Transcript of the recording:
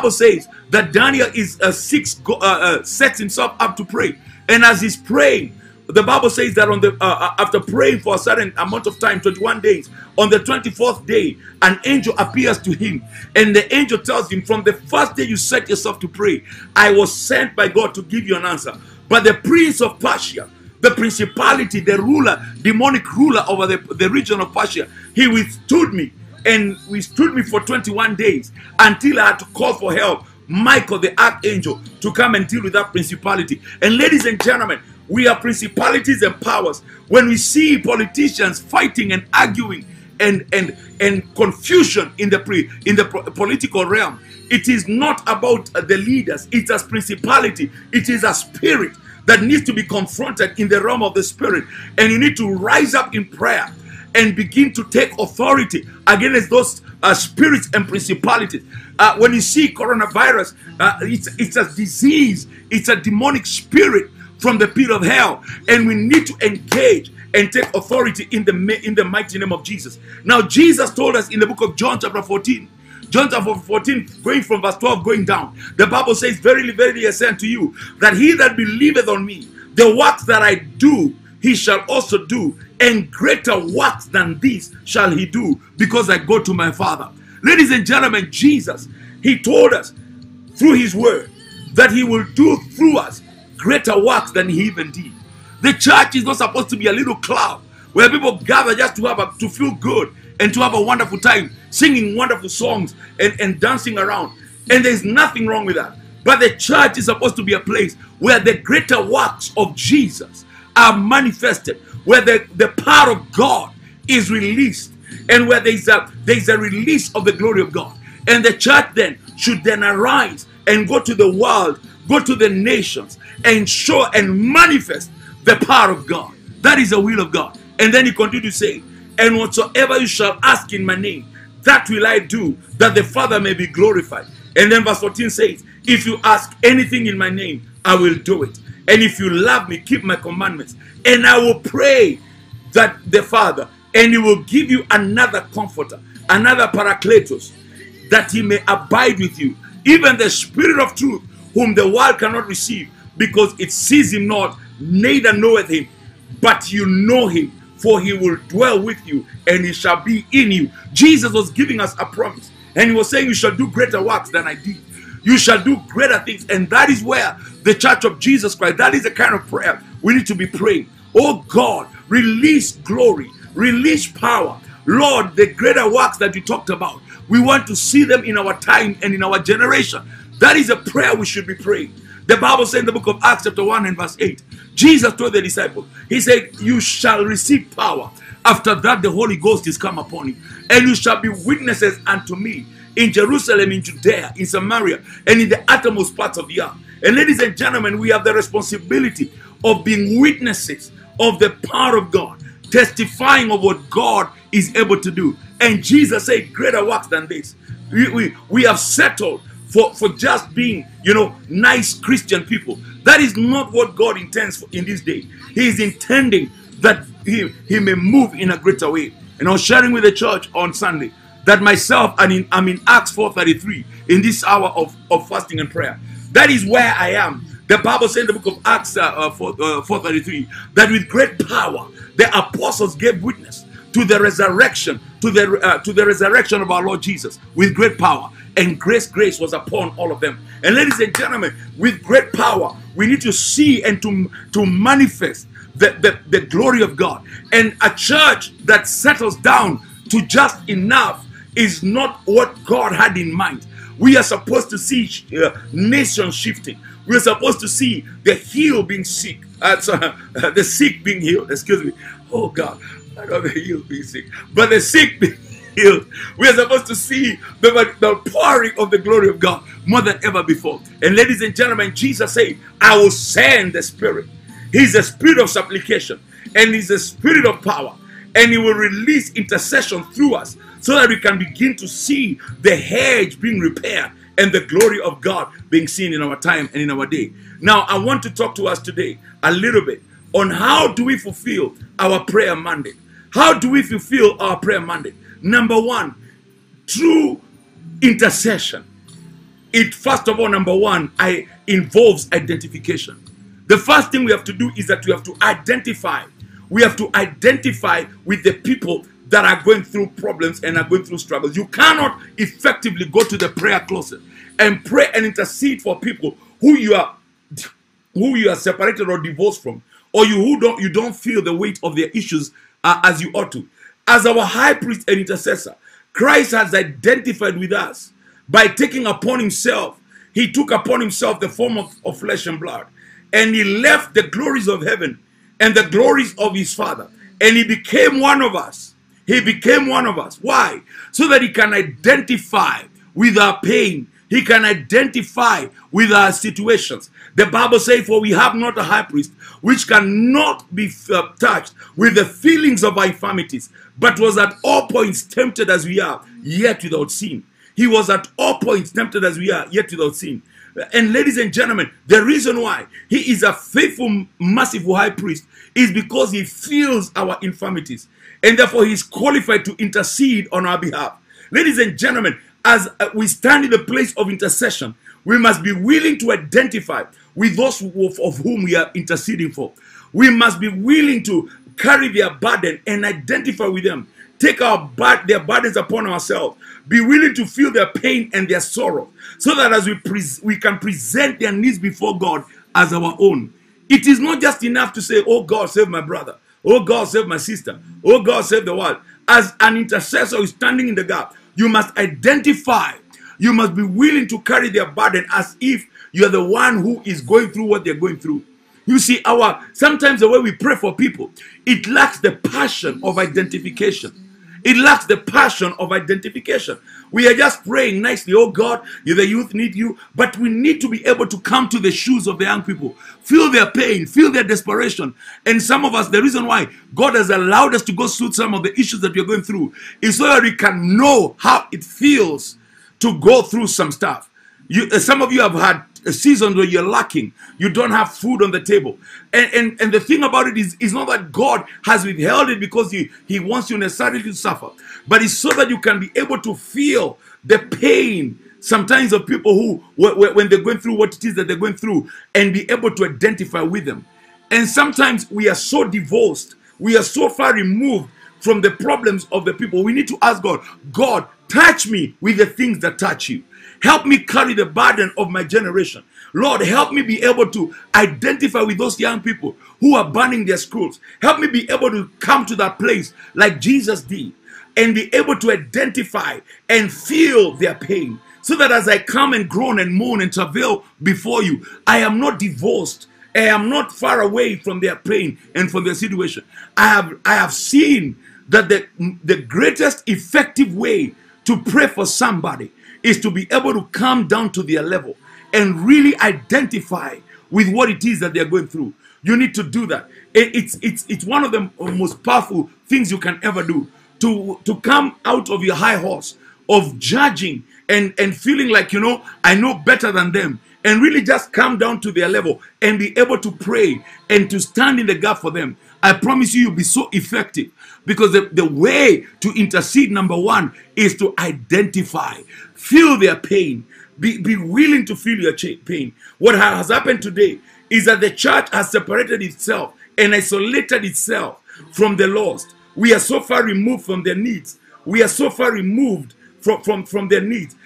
Bible says that Daniel is uh, six go, uh, uh, sets himself up to pray, and as he's praying, the Bible says that on the uh, uh, after praying for a certain amount of time, 21 days, on the 24th day, an angel appears to him, and the angel tells him, "From the first day you set yourself to pray, I was sent by God to give you an answer." But the prince of Persia, the principality, the ruler, demonic ruler over the, the region of Persia, he withstood me and we stood me for 21 days until I had to call for help. Michael, the archangel, to come and deal with that principality. And ladies and gentlemen, we are principalities and powers. When we see politicians fighting and arguing and and and confusion in the pre, in the political realm, it is not about the leaders. It's a principality. It is a spirit that needs to be confronted in the realm of the spirit, and you need to rise up in prayer and begin to take authority against those uh, spirits and principalities. Uh, when you see coronavirus, uh, it's, it's a disease, it's a demonic spirit from the pit of hell, and we need to engage and take authority in the in the mighty name of Jesus. Now, Jesus told us in the book of John, chapter 14. John chapter 14, going from verse 12, going down. The Bible says, Verily, verily, I say unto you, that he that believeth on me, the works that I do, he shall also do, and greater works than these shall he do, because I go to my Father. Ladies and gentlemen, Jesus, he told us through his word that he will do through us greater works than he even did. The church is not supposed to be a little club where people gather just to have a, to feel good and to have a wonderful time, singing wonderful songs and, and dancing around. And there's nothing wrong with that. But the church is supposed to be a place where the greater works of Jesus are manifested, where the, the power of God is released, and where there's a there's a release of the glory of God. And the church then should then arise and go to the world, go to the nations, and show and manifest the power of God. That is the will of God. And then he continued to say, And whatsoever you shall ask in my name, that will I do, that the Father may be glorified. And then verse 14 says, If you ask anything in my name, I will do it. And if you love me, keep my commandments. And I will pray that the Father, and he will give you another comforter, another paracletos, that he may abide with you. Even the Spirit of truth, whom the world cannot receive, because it sees him not, neither knoweth him, but you know him, for he will dwell with you, and he shall be in you. Jesus was giving us a promise, and he was saying, You shall do greater works than I did. You shall do greater things. And that is where the church of Jesus Christ, that is the kind of prayer we need to be praying. Oh God, release glory, release power. Lord, the greater works that you talked about, we want to see them in our time and in our generation. That is a prayer we should be praying. The Bible says in the book of Acts, chapter 1 and verse 8, Jesus told the disciples, He said, You shall receive power. After that, the Holy Ghost is come upon you, and you shall be witnesses unto me in Jerusalem, in Judea, in Samaria, and in the uttermost parts of the earth. And ladies and gentlemen, we have the responsibility of being witnesses of the power of God, testifying of what God is able to do. And Jesus said, Greater works than this. We, we, we have settled for, for just being, you know, nice Christian people. That is not what God intends for in this day. He is intending that he, he may move in a greater way. And I was sharing with the church on Sunday that myself and in, I'm in Acts 4:33 in this hour of, of fasting and prayer. That is where I am. The Bible says in the book of Acts uh, uh, 4, uh, 4:33 that with great power the apostles gave witness to the resurrection, to the uh, to the resurrection of our Lord Jesus with great power. And grace, grace was upon all of them. And ladies and gentlemen, with great power, we need to see and to, to manifest the, the, the glory of God. And a church that settles down to just enough is not what God had in mind. We are supposed to see uh, nations shifting. We are supposed to see the healed being sick, uh, uh, the sick being healed. Excuse me. Oh God, I know the healed being sick, but the sick being healed. We are supposed to see the, the pouring of the glory of God more than ever before. And ladies and gentlemen, Jesus said, I will send the Spirit. He's a spirit of supplication and he's a spirit of power. And he will release intercession through us so that we can begin to see the hedge being repaired and the glory of God being seen in our time and in our day. Now, I want to talk to us today a little bit on how do we fulfill our prayer mandate. How do we fulfill our prayer mandate? Number one, through intercession. it first of all, number one, I involves identification. The first thing we have to do is that we have to identify. We have to identify with the people that are going through problems and are going through struggles. You cannot effectively go to the prayer closet and pray and intercede for people who you are who you are separated or divorced from, or you who don't you don't feel the weight of their issues uh, as you ought to. As our high priest and intercessor, Christ has identified with us by taking upon himself. He took upon himself the form of, of flesh and blood, and he left the glories of heaven and the glories of his Father, and he became one of us. He became one of us. Why? So that he can identify with our pain. He can identify with our situations. The Bible says, For we have not a high priest which cannot be uh, touched with the feelings of our infirmities, but was at all points tempted as we are, yet without sin. He was at all points tempted as we are, yet without sin. And ladies and gentlemen, the reason why he is a faithful, massive high priest is because he feels our infirmities. And therefore, he is qualified to intercede on our behalf. Ladies and gentlemen, as uh, we stand in the place of intercession, we must be willing to identify with those of whom we are interceding for. We must be willing to carry their burden and identify with them. Take our their burdens upon ourselves. Be willing to feel their pain and their sorrow, so that as we we can present their needs before God as our own. It is not just enough to say, "Oh God, save my brother." "Oh God, save my sister." "Oh God, save the world." As an intercessor is standing in the gap, you must identify. You must be willing to carry their burden as if you're the one who is going through what they're going through. You see, our sometimes the way we pray for people, it lacks the passion of identification. It lacks the passion of identification. We are just praying nicely, oh God, the youth need you, but we need to be able to come to the shoes of the young people, feel their pain, feel their desperation. And some of us, the reason why God has allowed us to go through some of the issues that we're going through is so that we can know how it feels to go through some stuff. You, uh, some of you have had a season where you're lacking, you don't have food on the table. And, and, and the thing about it is, it's not that God has withheld it because he, he wants you necessarily to suffer, but it's so that you can be able to feel the pain sometimes of people who, when they're going through what it is that they're going through, and be able to identify with them. And sometimes we are so divorced, we are so far removed from the problems of the people. We need to ask God, God, touch me with the things that touch you. Help me carry the burden of my generation. Lord, help me be able to identify with those young people who are burning their schools. Help me be able to come to that place like Jesus did and be able to identify and feel their pain so that as I come and groan and moan and travail before you, I am not divorced. I am not far away from their pain and from their situation. I have I have seen that the, the greatest effective way to pray for somebody is to be able to come down to their level and really identify with what it is that they're going through. You need to do that. It's, it's, it's one of the most powerful things you can ever do to, to come out of your high horse of judging and, and feeling like, you know, I know better than them and really just come down to their level and be able to pray and to stand in the gap for them. I promise you, you'll be so effective because the, the way to intercede, number one, is to identify, feel their pain, be, be willing to feel your pain. What has happened today is that the church has separated itself and isolated itself from the lost. We are so far removed from their needs. We are so far removed from, from, from their needs